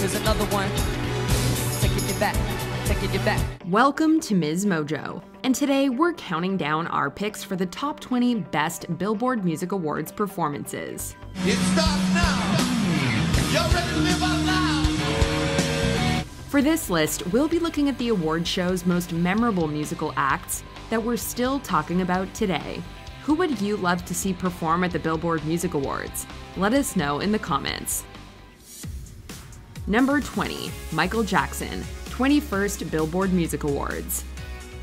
Here's another one. Taking you back, taking you back. Welcome to Ms. Mojo, and today we're counting down our picks for the top 20 best Billboard Music Awards performances. It starts now. Y'all ready to live out loud? For this list, we'll be looking at the award show's most memorable musical acts that we're still talking about today. Who would you love to see perform at the Billboard Music Awards? Let us know in the comments. Number 20, Michael Jackson, 21st Billboard Music Awards.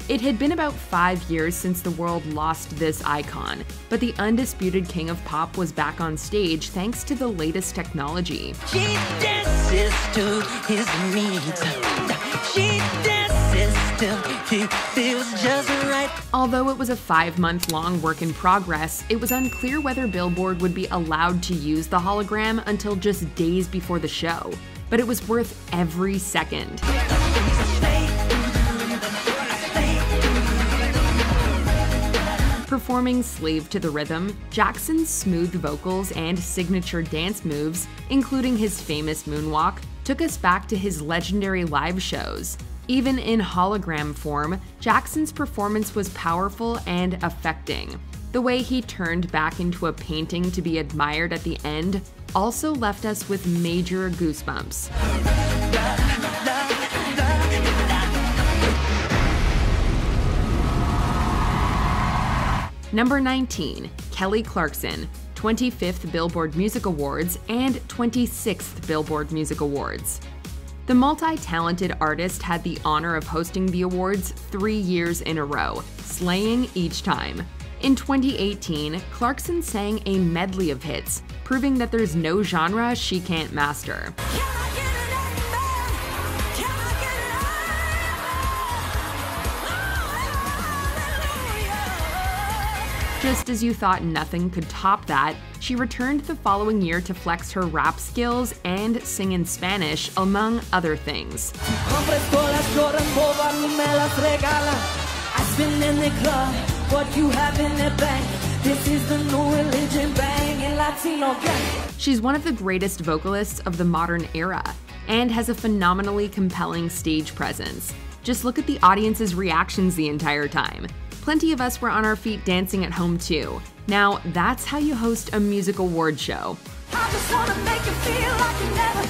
It had been about five years since the world lost this icon, but the undisputed king of pop was back on stage thanks to the latest technology. She dances to his needs. She dances till he feels just right. Although it was a five month long work in progress, it was unclear whether Billboard would be allowed to use the hologram until just days before the show. But it was worth every second. Performing Slave to the Rhythm, Jackson's smooth vocals and signature dance moves, including his famous moonwalk, took us back to his legendary live shows. Even in hologram form, Jackson's performance was powerful and affecting. The way he turned back into a painting to be admired at the end also left us with major goosebumps. Number 19, Kelly Clarkson, 25th Billboard Music Awards and 26th Billboard Music Awards. The multi talented artist had the honor of hosting the awards three years in a row, slaying each time. In 2018, Clarkson sang a medley of hits, proving that there's no genre she can't master. Just as you thought nothing could top that, she returned the following year to flex her rap skills and sing in Spanish, among other things. Hombres con las Jordan boba ni me las regala. I spend in the club you have in the bank. This is the new religion, gang. She's one of the greatest vocalists of the modern era and has a phenomenally compelling stage presence. Just look at the audience's reactions the entire time. Plenty of us were on our feet dancing at home too. Now, that's how you host a music award show. I just wanna make you feel like you never.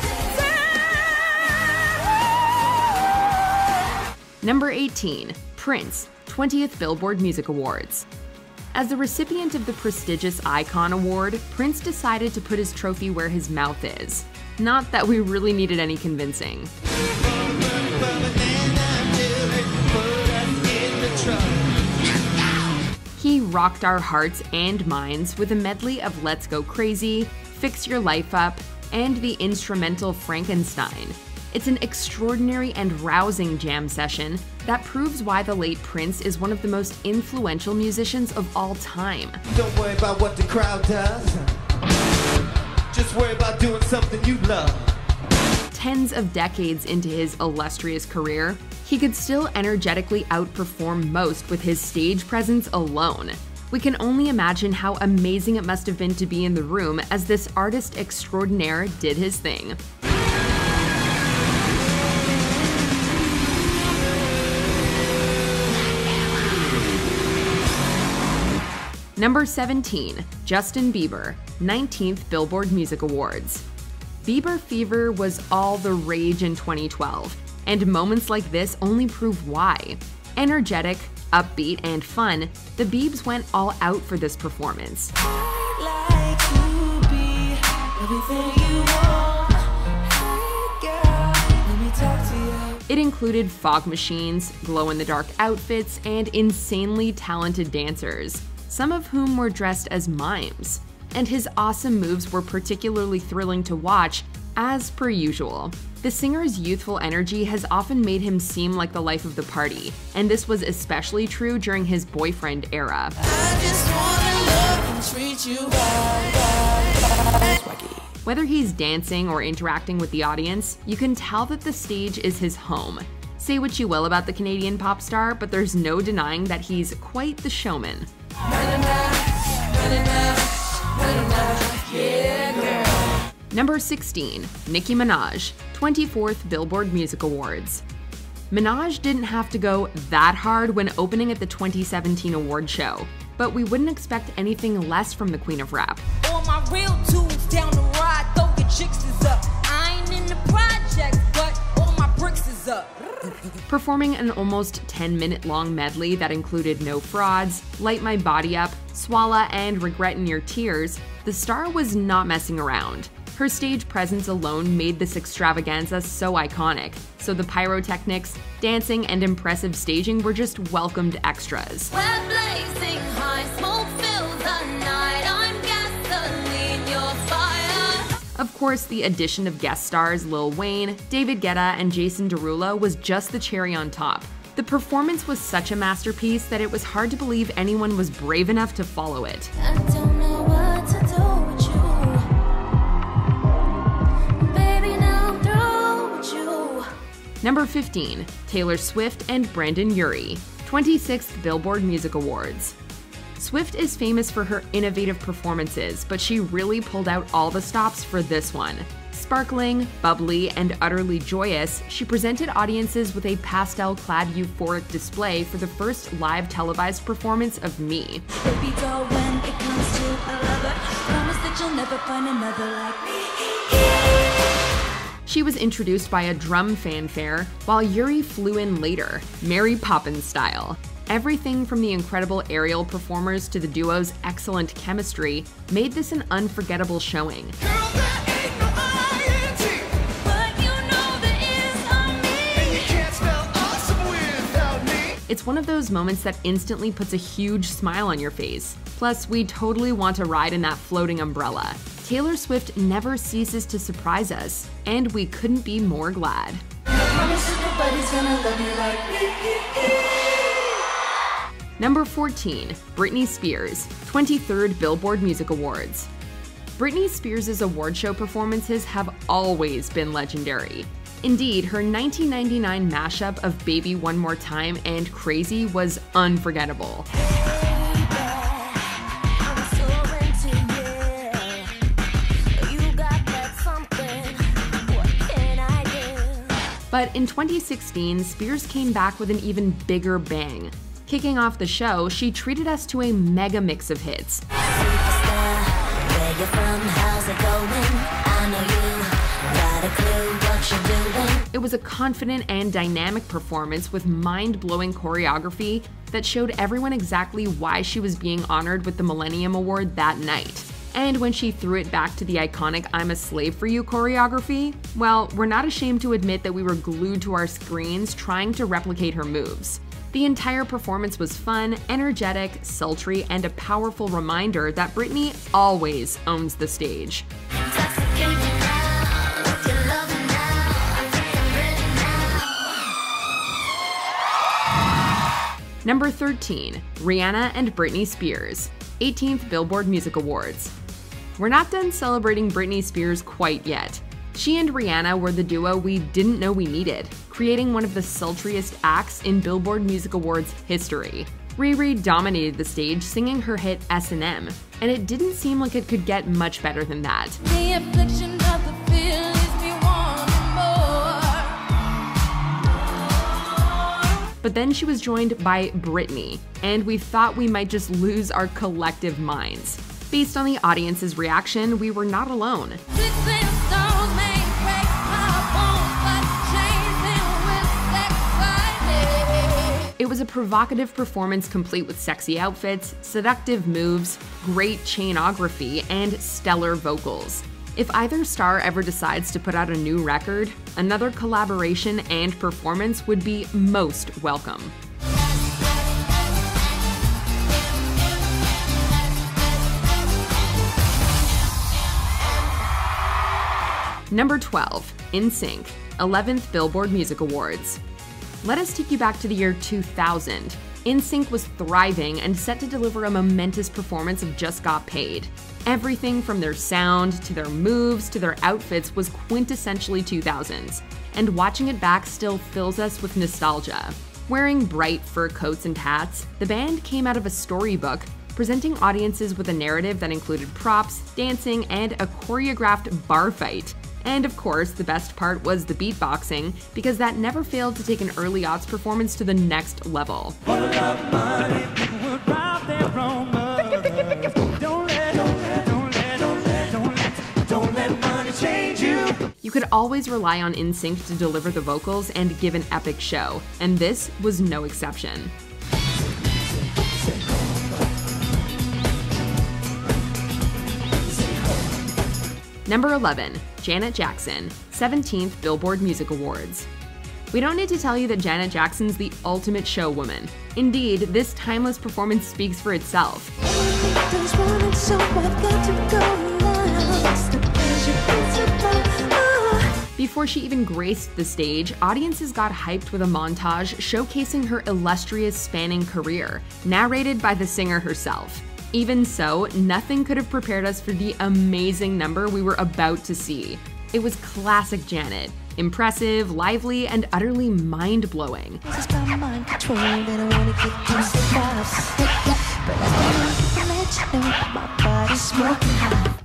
Number 18, Prince, 20th Billboard Music Awards. As the recipient of the prestigious Icon Award, Prince decided to put his trophy where his mouth is. Not that we really needed any convincing. He rocked our hearts and minds with a medley of Let's Go Crazy, Fix Your Life Up, and the instrumental Frankenstein. It's an extraordinary and rousing jam session that proves why the late Prince is one of the most influential musicians of all time. Don't worry about what the crowd does. Just worry about doing something you love. Tens of decades into his illustrious career, he could still energetically outperform most with his stage presence alone. We can only imagine how amazing it must have been to be in the room as this artist extraordinaire did his thing. Number 17, Justin Bieber, 19th Billboard Music Awards. Bieber fever was all the rage in 2012, and moments like this only prove why. Energetic, upbeat, and fun, the Biebs went all out for this performance. It included fog machines, glow in the dark outfits, and insanely talented dancers, some of whom were dressed as mimes. And his awesome moves were particularly thrilling to watch, as per usual. The singer's youthful energy has often made him seem like the life of the party, and this was especially true during his boyfriend era. Whether he's dancing or interacting with the audience, you can tell that the stage is his home. Say what you will about the Canadian pop star, but there's no denying that he's quite the showman. Number 16, Nicki Minaj, 24th Billboard Music Awards. Minaj didn't have to go that hard when opening at the 2017 award show, but we wouldn't expect anything less from the Queen of Rap. Ride, project, Performing an almost 10 minute long medley that included No Frauds, Light My Body Up, Swalla, and Regret in Your Tears, the star was not messing around. Her stage presence alone made this extravaganza so iconic, so the pyrotechnics, dancing, and impressive staging were just welcomed extras. Of course, the addition of guest stars Lil Wayne, David Guetta, and Jason Derulo was just the cherry on top. The performance was such a masterpiece that it was hard to believe anyone was brave enough to follow it. I don't know what to do with you. Baby, now I'm through with you. Number 15, Taylor Swift and Brendon Urie, 26th Billboard Music Awards. Swift is famous for her innovative performances, but she really pulled out all the stops for this one. Sparkling, bubbly, and utterly joyous, she presented audiences with a pastel clad euphoric display for the first live televised performance of Me. Baby doll, when it comes to a lover, promise that you'll never find another like me. She was introduced by a drum fanfare, while Urie flew in later, Mary Poppins style. Everything from the incredible aerial performers to the duo's excellent chemistry made this an unforgettable showing. Girl, no I-N-T, you know there is a and me. you can't spell awesome. It's one of those moments that instantly puts a huge smile on your face. Plus, we totally want to ride in that floating umbrella. Taylor Swift never ceases to surprise us, and we couldn't be more glad. Number 14, Britney Spears, 23rd Billboard Music Awards. Britney Spears' award show performances have always been legendary. Indeed, her 1999 mashup of Baby One More Time and Crazy was unforgettable. But in 2016, Spears came back with an even bigger bang. Kicking off the show, she treated us to a mega mix of hits. Superstar, where you from? How's it going? I know you got a clue what you're doing. It was a confident and dynamic performance with mind blowing choreography that showed everyone exactly why she was being honored with the Millennium Award that night. And when she threw it back to the iconic I'm a Slave for You choreography, well, we're not ashamed to admit that we were glued to our screens trying to replicate her moves. The entire performance was fun, energetic, sultry, and a powerful reminder that Britney always owns the stage. Number 13, Rihanna and Britney Spears, 18th Billboard Music Awards. We're not done celebrating Britney Spears quite yet. She and Rihanna were the duo we didn't know we needed, creating one of the sultriest acts in Billboard Music Awards history. Riri dominated the stage singing her hit S&M, and it didn't seem like it could get much better than that. The affliction of the feel leaves me wanting more. But then she was joined by Britney, and we thought we might just lose our collective minds. Based on the audience's reaction, we were not alone. It was a provocative performance complete with sexy outfits, seductive moves, great chainography, and stellar vocals. If either star ever decides to put out a new record, another collaboration and performance would be most welcome. Number 12, NSYNC, 11th Billboard Music Awards. Let us take you back to the year 2000. NSYNC was thriving and set to deliver a momentous performance of Just Got Paid. Everything from their sound to their moves to their outfits was quintessentially 2000s, and watching it back still fills us with nostalgia. Wearing bright fur coats and hats, the band came out of a storybook presenting audiences with a narrative that included props, dancing, and a choreographed bar fight. And of course, the best part was the beatboxing, because that never failed to take an early aughts performance to the next level. You could always rely on NSYNC to deliver the vocals and give an epic show, and this was no exception. Number 11, Janet Jackson, 17th Billboard Music Awards. We don't need to tell you that Janet Jackson's the ultimate showwoman. Indeed, this timeless performance speaks for itself. Before she even graced the stage, audiences got hyped with a montage showcasing her illustrious spanning career, narrated by the singer herself. Even so, nothing could have prepared us for the amazing number we were about to see. It was classic Janet, impressive, lively, and utterly mind blowing.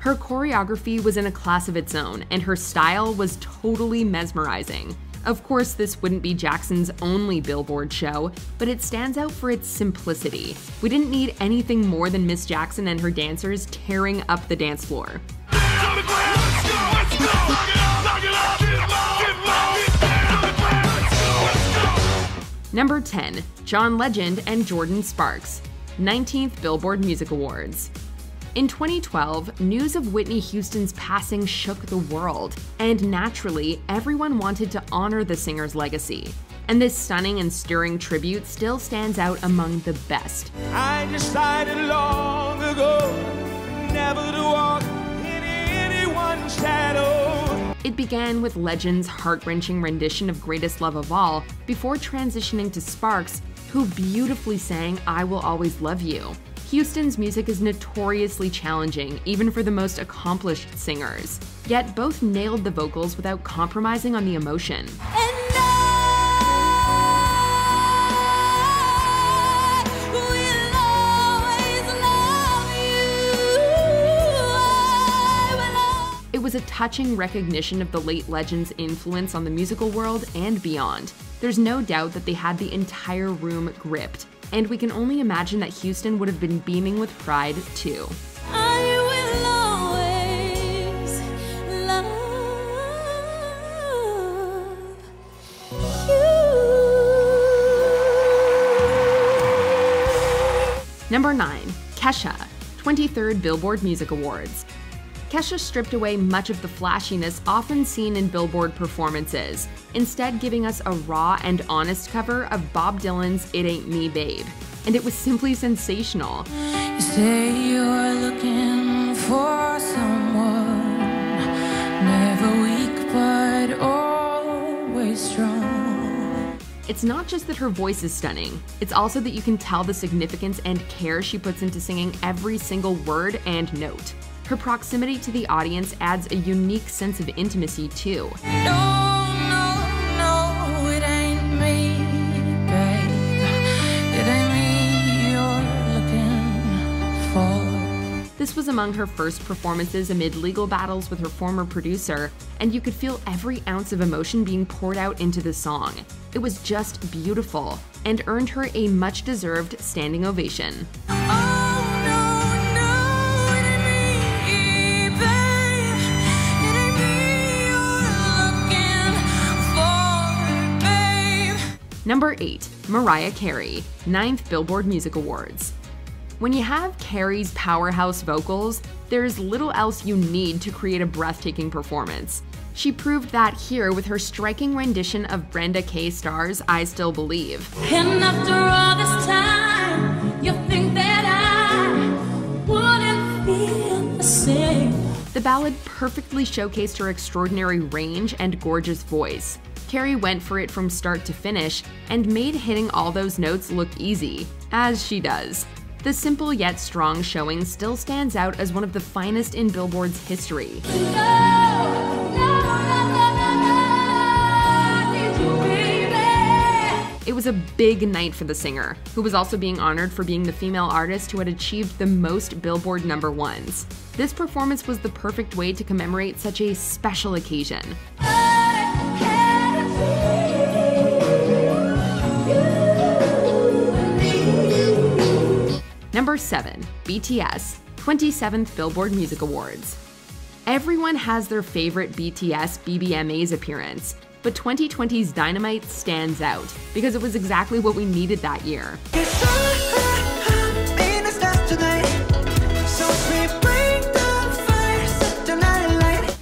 Her choreography was in a class of its own, and her style was totally mesmerizing. Of course, this wouldn't be Jackson's only Billboard show, but it stands out for its simplicity. We didn't need anything more than Miss Jackson and her dancers tearing up the dance floor. Number 10, John Legend and Jordin Sparks, 19th Billboard Music Awards. In 2012, news of Whitney Houston's passing shook the world, and naturally, everyone wanted to honor the singer's legacy. And this stunning and stirring tribute still stands out among the best. I decided long ago never to walk in anyone's shadow. It began with Legend's heart wrenching rendition of Greatest Love of All before transitioning to Sparks, who beautifully sang I Will Always Love You. Houston's music is notoriously challenging, even for the most accomplished singers. Yet both nailed the vocals without compromising on the emotion. It was a touching recognition of the late legend's influence on the musical world and beyond. There's no doubt that they had the entire room gripped, and we can only imagine that Houston would have been beaming with pride too. Number 9, Kesha, 23rd Billboard Music Awards. Kesha stripped away much of the flashiness often seen in Billboard performances, instead, giving us a raw and honest cover of Bob Dylan's It Ain't Me Babe. And it was simply sensational. You say you're looking for someone, never weak but always strong. It's not just that her voice is stunning, it's also that you can tell the significance and care she puts into singing every single word and note. Her proximity to the audience adds a unique sense of intimacy, too. No, no, no, it ain't me, babe. It ain't me you're looking for. This was among her first performances amid legal battles with her former producer, and you could feel every ounce of emotion being poured out into the song. It was just beautiful, and earned her a much deserved standing ovation. Oh, Number 8, Mariah Carey, 9th Billboard Music Awards. When you have Carey's powerhouse vocals, there's little else you need to create a breathtaking performance. She proved that here with her striking rendition of Brenda K. Starr's I Still Believe. And after all this time, you think that I wouldn't feel the same. The ballad perfectly showcased her extraordinary range and gorgeous voice. Carey went for it from start to finish and made hitting all those notes look easy, as she does. The simple yet strong showing still stands out as one of the finest in Billboard's history. No, no, no. It was was a big night for the singer, who was also being honored for being the female artist who had achieved the most Billboard number ones. This performance was the perfect way to commemorate such a special occasion. Number 7, BTS, 27th Billboard Music Awards. Everyone has their favorite BTS BBMAs appearance, but 2020's Dynamite stands out because it was exactly what we needed that year.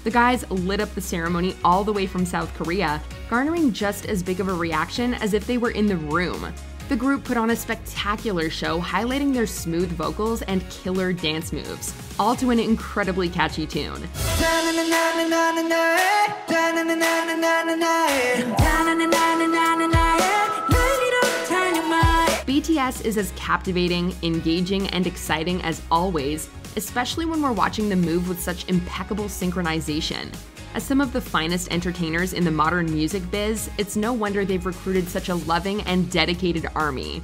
The guys lit up the ceremony all the way from South Korea, garnering just as big of a reaction as if they were in the room. The group put on a spectacular show highlighting their smooth vocals and killer dance moves, all to an incredibly catchy tune. BTS is as captivating, engaging, and exciting as always, especially when we're watching them move with such impeccable synchronization. As some of the finest entertainers in the modern music biz, it's no wonder they've recruited such a loving and dedicated army.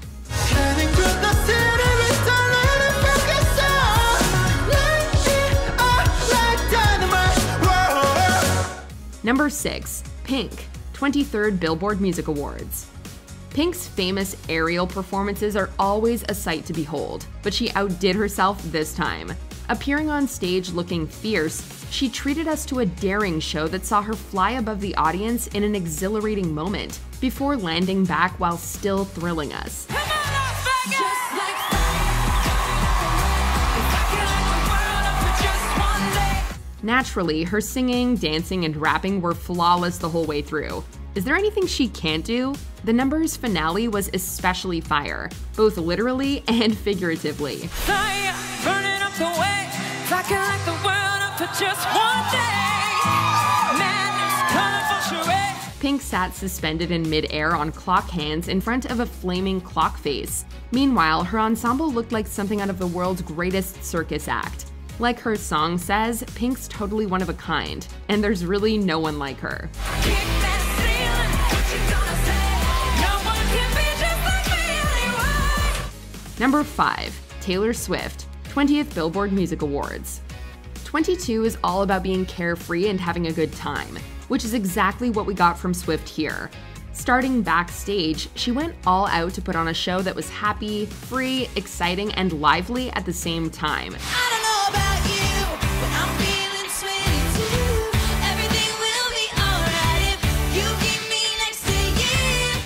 Number 6, Pink, 23rd Billboard Music Awards. Pink's famous aerial performances are always a sight to behold, but she outdid herself this time. Appearing on stage looking fierce, she treated us to a daring show that saw her fly above the audience in an exhilarating moment, before landing back while still thrilling us. Naturally, her singing, dancing, and rapping were flawless the whole way through. Is there anything she can't do? The numbers finale was especially fire, both literally and figuratively. Fire, Pink sat suspended in midair on clock hands in front of a flaming clock face. Meanwhile, her ensemble looked like something out of the world's greatest circus act. Like her song says, Pink's totally one of a kind, and there's really no one like her. Number 5, Taylor Swift, 20th Billboard Music Awards. 22 is all about being carefree and having a good time, which is exactly what we got from Swift here. Starting backstage, she went all out to put on a show that was happy, free, exciting, and lively at the same time.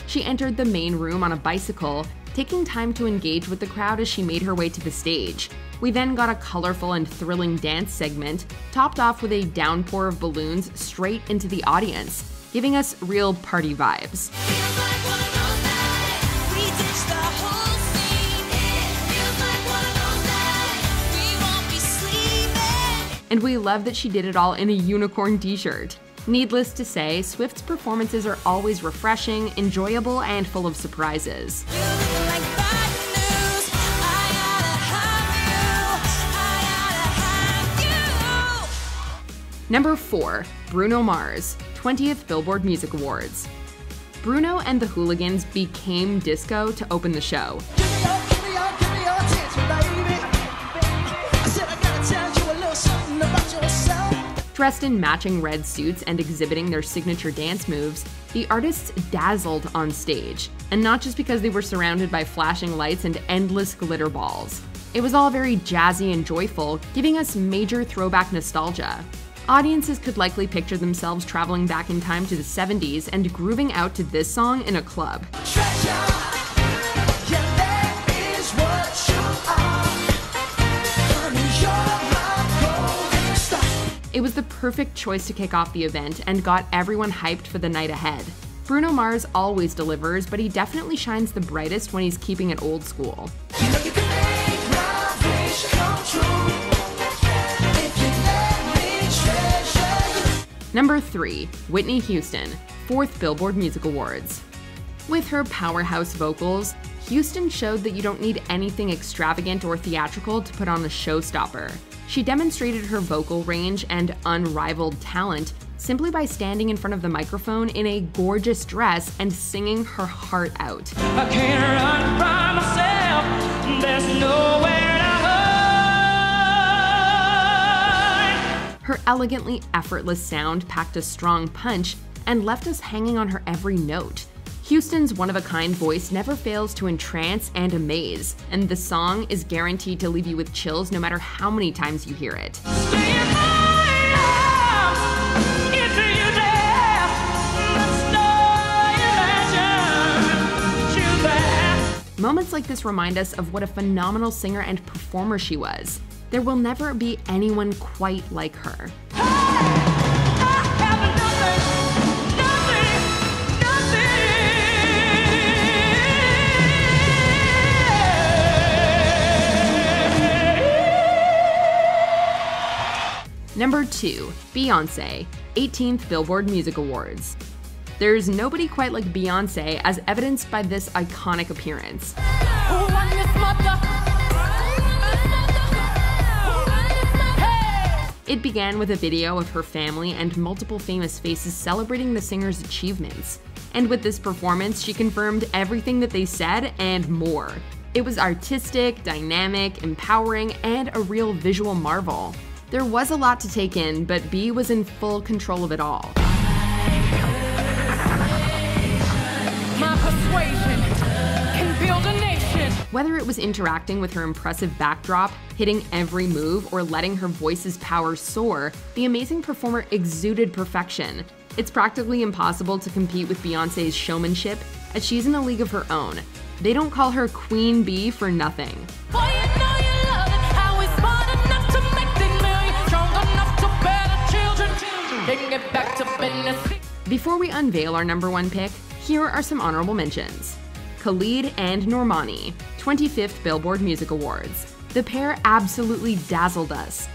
She entered the main room on a bicycle, taking time to engage with the crowd as she made her way to the stage. We then got a colorful and thrilling dance segment, topped off with a downpour of balloons straight into the audience, giving us real party vibes. And we love that she did it all in a unicorn t shirt. Needless to say, Swift's performances are always refreshing, enjoyable, and full of surprises. Number 4, Bruno Mars, 20th Billboard Music Awards. Bruno and the Hooligans became disco to open the show. Dressed in matching red suits and exhibiting their signature dance moves, the artists dazzled on stage, and not just because they were surrounded by flashing lights and endless glitter balls. It was all very jazzy and joyful, giving us major throwback nostalgia. Audiences could likely picture themselves traveling back in time to the 70s and grooving out to this song in a club. It was the perfect choice to kick off the event and got everyone hyped for the night ahead. Bruno Mars always delivers, but he definitely shines the brightest when he's keeping it old school. Number 3, Whitney Houston, 4th Billboard Music Awards. With her powerhouse vocals, Houston showed that you don't need anything extravagant or theatrical to put on a showstopper. She demonstrated her vocal range and unrivaled talent simply by standing in front of the microphone in a gorgeous dress and singing her heart out. Her elegantly effortless sound packed a strong punch and left us hanging on her every note. Houston's one of a kind voice never fails to entrance and amaze, and the song is guaranteed to leave you with chills no matter how many times you hear it. Moments like this remind us of what a phenomenal singer and performer she was. There will never be anyone quite like her. Number 2, Beyonce, 18th Billboard Music Awards. There's nobody quite like Beyonce as evidenced by this iconic appearance. It began with a video of her family and multiple famous faces celebrating the singer's achievements. And with this performance, she confirmed everything that they said and more. It was artistic, dynamic, empowering, and a real visual marvel. There was a lot to take in, but B was in full control of it all. My persuasion Whether it was interacting with her impressive backdrop, hitting every move, or letting her voice's power soar, the amazing performer exuded perfection. It's practically impossible to compete with Beyonce's showmanship, as she's in a league of her own. They don't call her Queen Bee for nothing. Boy, you know you love it. How we smart enough to make it million, strong enough to bear the children. Taking it back to business. Before we unveil our number one pick, here are some honorable mentions Khalid and Normani, 25th Billboard Music Awards. The pair absolutely dazzled us.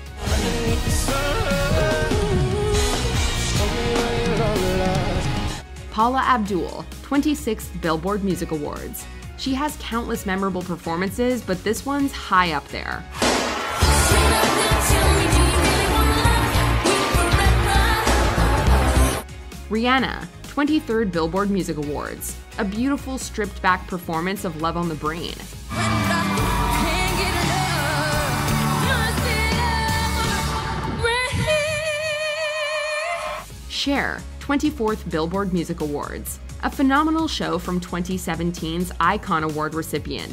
Paula Abdul, 26th Billboard Music Awards. She has countless memorable performances, but this one's high up there. Rihanna, 23rd Billboard Music Awards. A beautiful stripped back performance of Love on the Brain. Cher, 24th Billboard Music Awards. A phenomenal show from 2017's Icon Award recipient.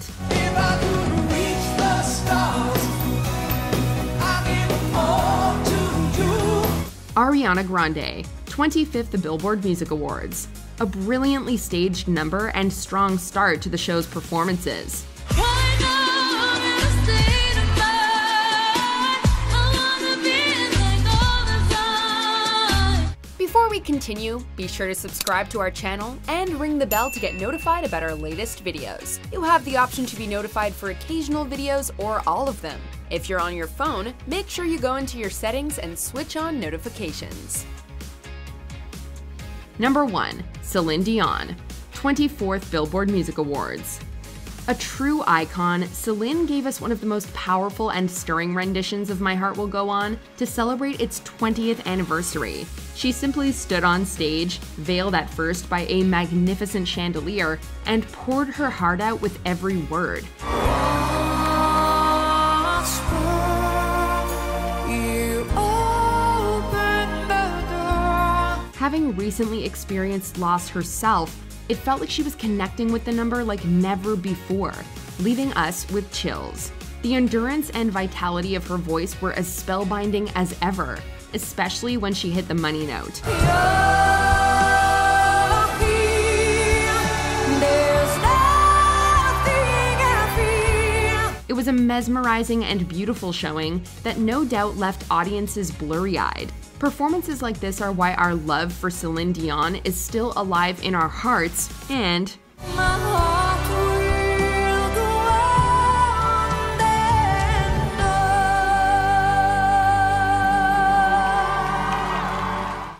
Ariana Grande, 25th Billboard Music Awards. A brilliantly staged number and strong start to the show's performances. Before we continue, be sure to subscribe to our channel and ring the bell to get notified about our latest videos. You'll have the option to be notified for occasional videos or all of them. If you're on your phone, make sure you go into your settings and switch on notifications. Number 1, Celine Dion, 24th Billboard Music Awards. A true icon, Celine gave us one of the most powerful and stirring renditions of My Heart Will Go On to celebrate its 20th anniversary. She simply stood on stage, veiled at first by a magnificent chandelier, and poured her heart out with every word. Having recently experienced loss herself, it felt like she was connecting with the number like never before, leaving us with chills. The endurance and vitality of her voice were as spellbinding as ever, especially when she hit the money note. It was a mesmerizing and beautiful showing that no doubt left audiences blurry eyed. Performances like this are why our love for Celine Dion is still alive in our hearts and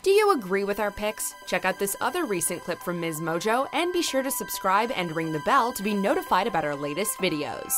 Do you agree with our picks? Check out this other recent clip from Ms. Mojo and be sure to subscribe and ring the bell to be notified about our latest videos.